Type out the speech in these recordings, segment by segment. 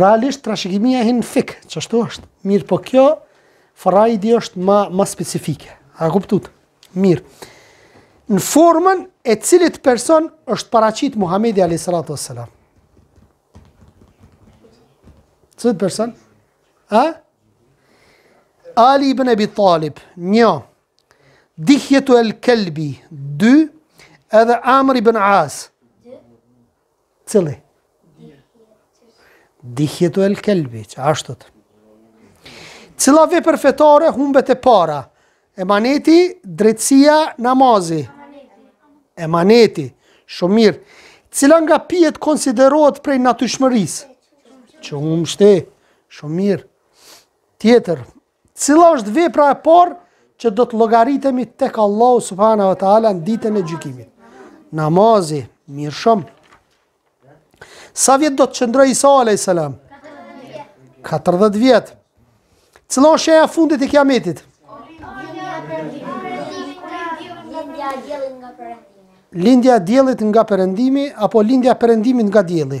Realisht trashëgimia hin fik, ç'ashtu është. Mirë, po kjo faraid është ma specifike. A kuptut? Mirë. Në formën e cilit person është paraqit Muhamedi alayhi salatu wassalam. Cili person? A? Ali ibn Abi Talib, një. Dihjetu el Kelbi, dy, edhe Amr ibn As. Cili? Dihjetu el Kelbi, ç'ashtu është. Cila vepër fetare humbet e para? Emaneti, drejtësia, namazi. Emaneti, shumë mirë. Cila nga pijet konsiderohet prej natyrshmërisë? Qumështi, shumë mirë. Tjetër, Cila është vepra e parë që do të llogaritemi tek Allahu subhanahu wa taala në ditën e gjykimit? Namazi, mirë shumë. Sa vjet do të qëndrojë Isa alayhis salam? 40 vjet. Cila është shenja e fundit e kiametit? Lindja e diellit nga perëndimi apo lindja e perëndimit nga dielli?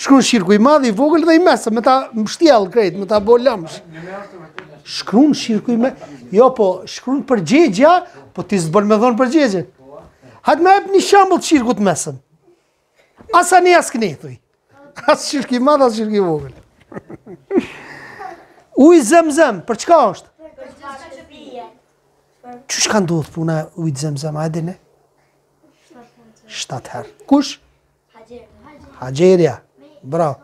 Shkruan shirku i madh, i vogël dhe i mesëm, me ta mshtjellë krejt, me ta bo lëmsh. Shkruan shirku i madh. Jo po, shkruan përgjigja, po ti s'bën me dhonë përgjigjen. Hajt më jep një shembull shirku të mesëm. As anej as knej. As shirku i madh, as shirku i vogël. Uji zemzem, për çka është? Për çka që pihet. Qysh ka ndodh puna ujit zemzem, a e dine? Shtatë herë. Kush? Haxherja. Bravo.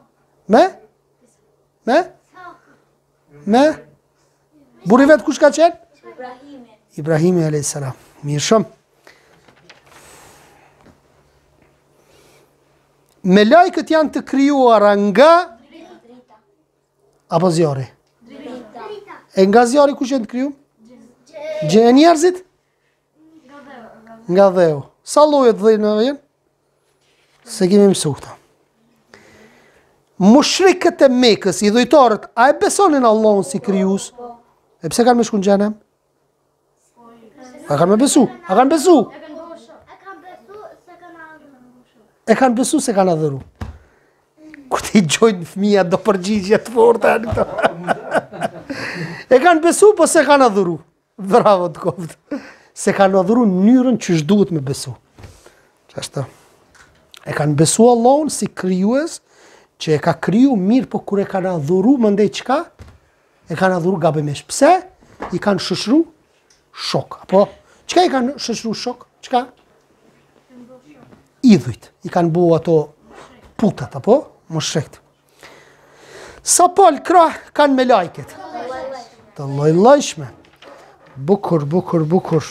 Me? Me? Me? Burri i vet kush ka qenë? Ibrahimi. Ibrahimi a.s. Mirë shumë. Melaikët janë të krijuara nga... Drita. Apo zjarri? Drita. E nga zjarri kush janë të kriju? Xhinët. Xhinët, e njerëzit? Nga dheu. Nga dheu. Sa llojet dheun e vejnë? Se kemi mësu këta. Mushrikët e Mekës, idhujtarët, a e besonin Allahun si krijus? E pse kanë me shku në xhehnem? A kanë me besu? A kanë besu? E kanë besu, s'e kanë adhuru. Kur t'i gjujnë fëmija do përgjigje të forta në këto. e kanë besu, po s'e kanë adhuru. Bravo të koft. Se kanë adhuru në mënyrën qysh duhet me besu. Qashtu. E kanë besu Allahun si krijues që e ka kriju mirë, po kur e kanë adhuru mandej çka, e kanë adhuru gabimisht. Pse? I kanë shoqnu shok. Apo? Çka i kanë shoqnu shok? Çka? Idhujt. I kanë bo ato putat, apo? Mushrikët. Sa palë krah kanë melaiket? Të llojllojshme. Bukur, bukur, bukur.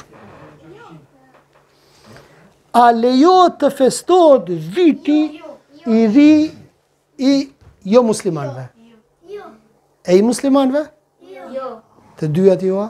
A lejohet të festohet viti i ri i jo muslimanve? E i muslimanve? Jo. Të dyjat jo a?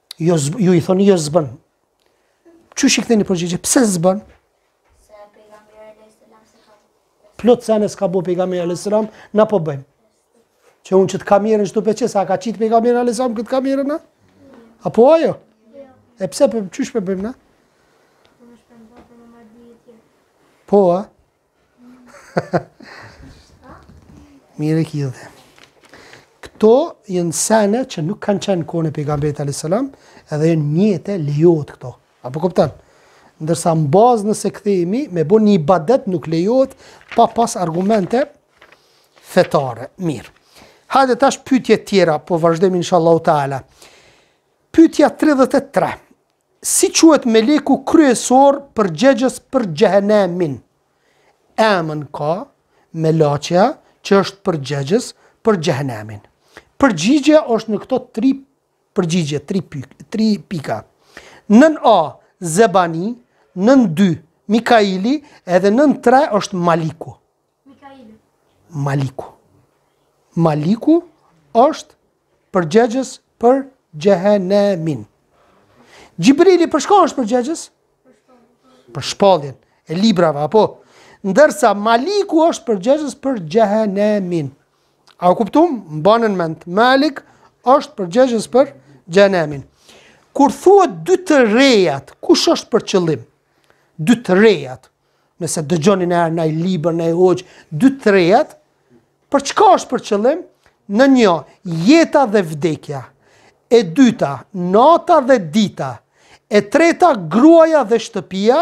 Jo, ju i thoni jo s'bën. Qysh i ktheni përgjigje? Pse s'bën? Se pejgamberi alejhi selam s'e ka bo. Plot sene s'ka bo pejgamberi alejhi selam, na po bëjmë. Qe unë qët kamerën që po e qes, a e ka qitë pejgamberi alejhi selam këtë kamerën, na? A po a jo? Jo. E pse pra qysh p'e bëjmë, na? Po, a? Mirë e ki, dhe këto janë sene që nuk kanë qenë kohën e pejgamberit a.s. edhe janë mjete, lejohet këto. Apo kupton? Ndërsa në bazë nëse kthehmi, me bo një ibadet nuk lejohet pa pas argumente fetare. Mirë. Hajde tash pytje tjera, po vazhdojmë inshallahu ta'ala. Pytja 33. Si quhet meleku kryesor përgjegjës për xhehenemin? Emën ka melaqja që është përgjegjës për xhehenemin. Përgjigja është në këto tri përgjigje, tri pi, tri pika. Nën A, Zebani, nën 2, Mikaili, edhe nën 3 është Maliku. Mikaili. Maliku. Maliku është përgjegjës për xhehenemin. Xhibrili për çka është përgjegjës? Për shpalljen e librave, apo? Ndërsa Maliku është përgjegjës për xhehenemin. A u kuptum? Mbane n'mend. Malik është përgjegjës për xhehenemin. Kur thuhet dy të rejat, kush është për qëllim? Dy të rejat. Nëse dëgjoni naj herë naj libër, naj hoxhë, dy të rejat, për çka është për qëllim? Nën një, jeta dhe vdekja. E dyta, nata dhe dita. E treta, gruaja dhe shtëpia.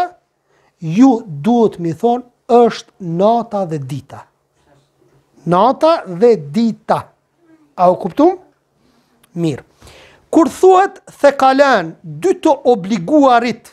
Ju duhet me thonë, është nata dhe dita. Nata dhe dita. A u kuptu? Mirë. Kur thuhet thekalen, dy të obliguarit,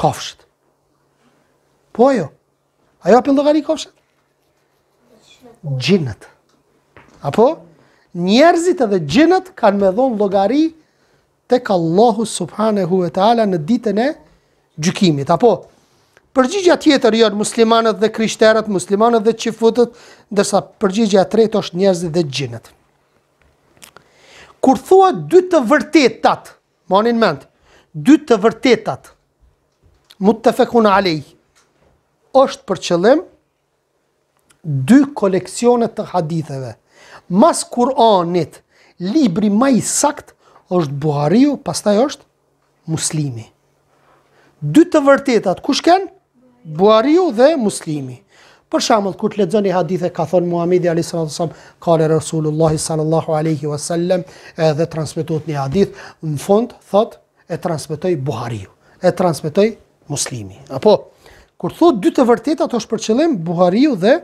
Kafshët. Po ajo. A jo apin llogari kafshët? Xhinët. Apo? Njerëzit edhe xhinët kanë me dhonë llogari tek Allahu subhanehu ue ta'ala në ditën e gjykimit. Apo? Përgjigja tjetër janë muslimanët dhe krishterët, muslimanët dhe çifutët, ndërsa përgjigja e tretë është njerëzit dhe xhinët. Kur thua dy të vërtetat, Mani n'mend, dy të vërtetat, mutefekun alejh, është për qëllim dy koleksione të haditheve. Mas Kur'anit, libri ma i saktë është Buhariu, pastaj është Muslimi. Dy të vërtetat kush kenë? Buhariu dhe Muslimi. Për shembull, kur të lexoni hadithe ka thënë Muhamedi alayhi salatu wasallam, kale Rasulullah sallallahu alaihi wasallam, edhe transmetohet një hadith, në fund thotë e transmetoi Buhariu, e transmetoi Muslimi. Apo kur thotë dy të vërtetat është për qëllim Buhariu dhe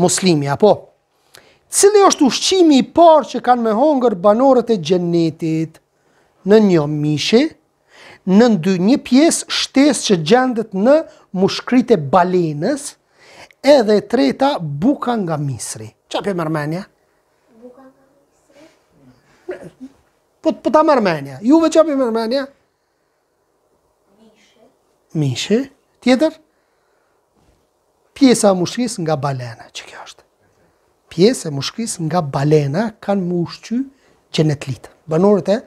Muslimi, apo cili është ushqimi i parë që kanë me hongër banorët e xhenetit? Nën një mishi, nën dy një pjesë shtesë që gjendet në mushkritë e balenës, edhe e treta buka nga misri. Ça pe merr menja? Buka nga misri? Po, po ta merr menja. Juve ça pe merr menja? Mishi. Mishi. Tjetër? Pjesa e mushkërisë nga balena, që kjo është. Pjesa e mushkërisë nga balena kanë me ushqy xhenetlitë, banorët e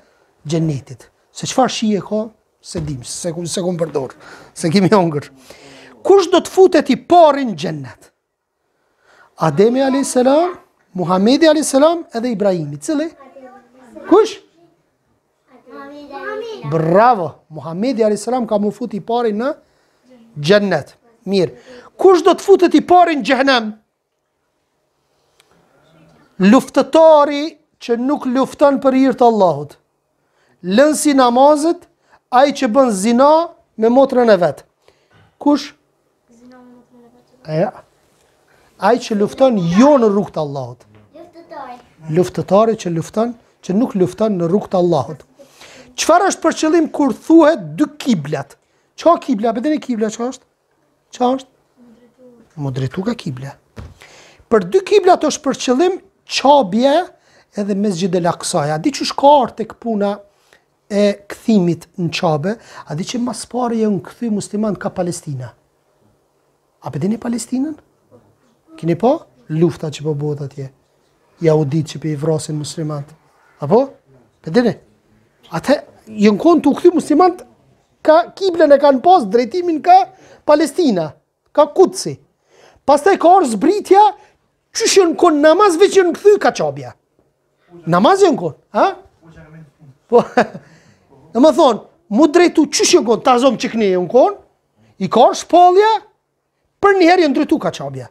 xhenetit. Se çfarë shije ka, s'e dimë, se, s'e kom përdorë, s'e kemi hongër. Kush do të futet i pari n'xhenet? Ademi a.s. Muhamedi a.s. edhe Ibrahimi. Cili? Kush? Bravo, Muhamedi alayhis salam ka m'u fut i pari në xhennet. Mirë. Kush do të futet i pari në xhehenem? Luftëtari që nuk lufton për hir të Allahut. Lënësi i namazit, ai që bën zina me motrën e vet. Kush Ja. Ai që lufton jo në rrugë të Allahut. Luftëtari. Luftëtari që lufton, që nuk lufton në rrugë të Allahut. Çfarë është për qëllim kur thuhet dy kiblat? Ça kibla? Për një kibla ça është? Ça është? M'u drejtu ka kibla. Për dy kiblat është për qëllim Qabja edhe Mesxhidul Aksaja. A di qysh ka tek puna e kthimit në qabe a di që ma s'pari jan kthy muslimant ka Palestina a pe dini Palestinën? kini pa? lufta që po bëhet atje jahudit që po i vrasin muslimant apo? pe dini atë jan konë tu u kthy muslimant ka kiblën e kanë pas drejtimin ka Palestina Ka Kudsi. Pastaj ka ardh zbritja, qysh jan konë n'namaz, veç jan kthy ka Qabja. N'namaz jan konë, ha? Po, domethonë, mu drejtu qysh jan konë, ta zomë që knej jan konë, i ka ardh shpallja, përnjëherë jan drejtu ka Qabja.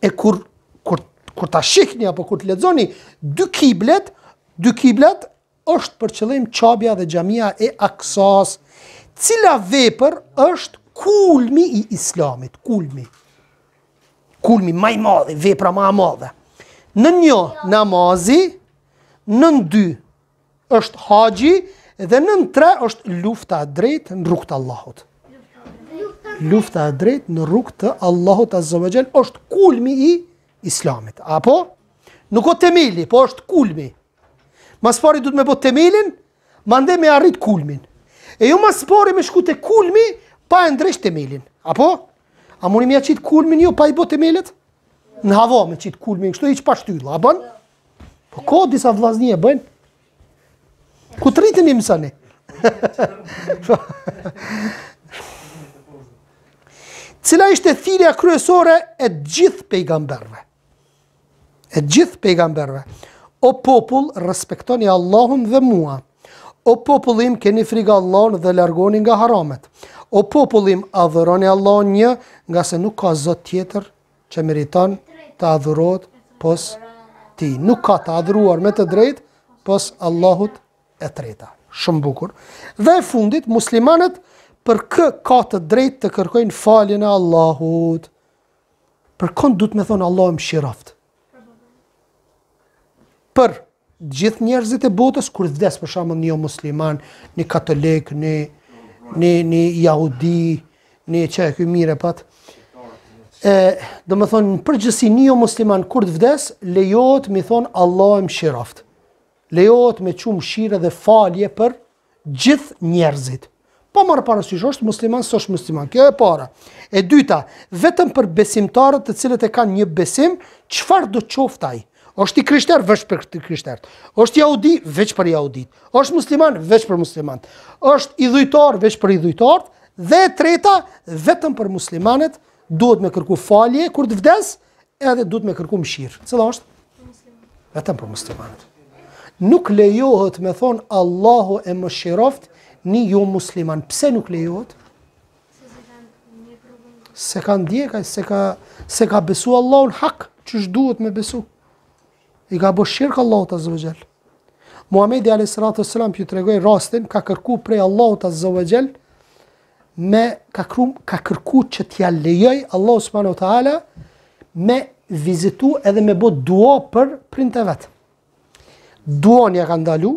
E kur, kur, kur ta shihni, apo kur të lexoni, dy kiblet, dy kiblet, Është për qëllim Qabja dhe Xhamia e Aksasë. Cila vepër është kulmi i Islamit? Kulmi. Kulmi ma i madh, vepra ma e madhe. Nën një namazi, nën dy është haxhi dhe nën tre është lufta e drejtë në rrugë të Allahut. Lufta e drejtë në rrugë të Allahut Azza wa Jall është kulmi i Islamit. Apo nuk o temeli, po është kulmi. Ma s'pari duhet me bo temelin, mandej me arrit kulmin. E jo ma s'pari me shku te kulmi, pa e ndreq temelin. Apo? A muni me ja qitë kulmin ju, jo, pa i bo temelet? Në hava me qitë kulmin, kështu hiç pa shtylla, a bën? Po ka disa vllazni e bojnë? Kur të rriteni i mësoni? Cila ishte thirja kryesore e gjithë pejgamberve? e gjithë pejgamberve. O popull, respektoni Allahun dhe mua. O populli im, keni frikë Allahun dhe largoni nga haramet. O populli im, adhuroni Allahun një, ngase nuk ka zot tjetër që meriton të adhurohet pos Tij. Nuk ka të adhuruar me të drejtë pos Allahut e treta. Shumë bukur. Dhe e fundit, muslimanët për kë ka të drejtë të kërkojnë faljen e Allahut. Për kënd duhet me thonë Allahu e mshiroftë. Për gjithë njerëzit e botës, kur vdes për shembull një jomusliman, një katolik, një, një, një jahudi, një që e këj mire pat, e, do me thonë, në përgjithësi një jomusliman, kur të vdes, lejohet me thonë Allahu e mshiroftë. Lejohet me kërku mëshirë dhe falje për gjithë njerëzit. Pa marrë parasysh, është musliman, s'është musliman. Kjo e para. E dyta, vetëm për besimtarët të cilët e kanë një besim, çfarëdo qoftë ai, është i krishter, veç për të krishtert. është jahudi, veç për jahudit. është musliman, veç për muslimant. është idhujtar, veç për idhujtart. Dhe e treta, vetëm për muslimanet, duhet me kërku falje, kur të vdesë, edhe duhet me kërku mëshirë. Cila është? Vetëm për muslimanët. Nuk lejohet me thonë Allahu e mëshiroft një jo musliman. Pse nuk lejohet? Se ka ndjek ai, s'e ka, s'e ka besu Allahun hak, qysh duhet me besu. I ka bo shirk Allahut azze ve xhel. Muhamedi a.s. po ju tregoj rastin, ka kërku prej Allahut azze ve xhel, me ka, kru, ka kërku që t'ja lejojë Allahu subhanahu wa ta'ala me vizitu edhe me bo dua për prindët e vet. Duan ja ka ndalu,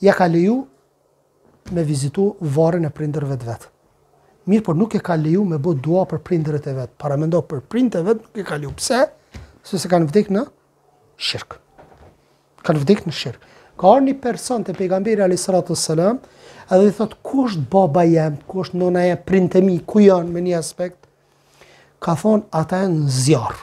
Ja ka leju me vizitu varrin e prindërve të vet. Mirëpo nuk e ka leju me bo dua për prindërit e vet. Paramendo për prindërit e vet nuk e ka leju. Pse? Sepse kanë vdek në shirk. Kanë vdek në shirk. Ka ardh një person te pejgamberi a.s. edhe i thotë, ku është baba jem, ku është nona jem, prindët e mi, ku janë me një aspekt? Ka thonë, ata janë në zjarr.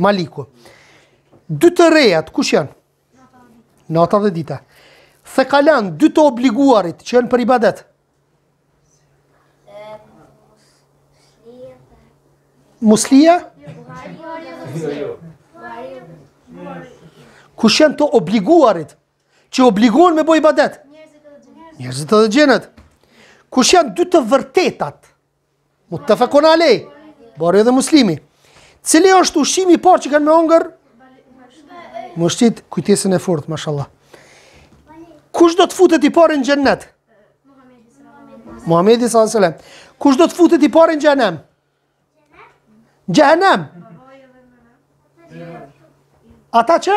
Maliku. Dy të rrejat, kush janë? Nata dhe dita. The, ka lan dy të obliguarit që janë për ibadet. Muslia? Kush janë të obliguarit që obligohen me bo ibadet? Njerëzit dhe xhinët. Kush janë dy të vërtetat Muttafaqun alej. Buhariu edhe Muslimi. Cili është ushqimi i parë që kanë me hongër? Mushkëritë. Kujtesën e fortë, mashallah. Kush do të futet i parë në xhennet? Muhamedi sallallahu alaihi wasallam. Kush do të futet i parë në xhenem? Xhenem. Ata që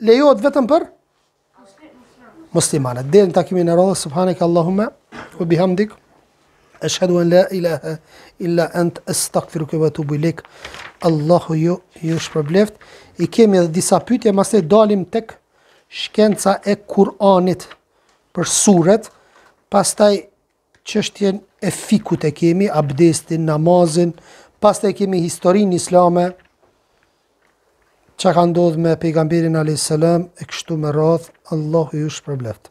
Lejohet vetëm për muslimanët. Deri në takimin e radhës, subhaneke Allahume ue bihamdik, eshhedu en la ilahe, illa ente, estagfiruke ue etubu ilejk, Allahu ju, ju shpërbleft. I kemi edhe disa pytje, mastej dalim tek shkenca e Kur'anit për suret, pastaj Çështjen e fikut e kemi, abdestin, namazin, pastaj e kemi historinë islame, çka ka ndodh me pejgamberin a.s. e kështu me radhë, Allahu ju shpërbleftë.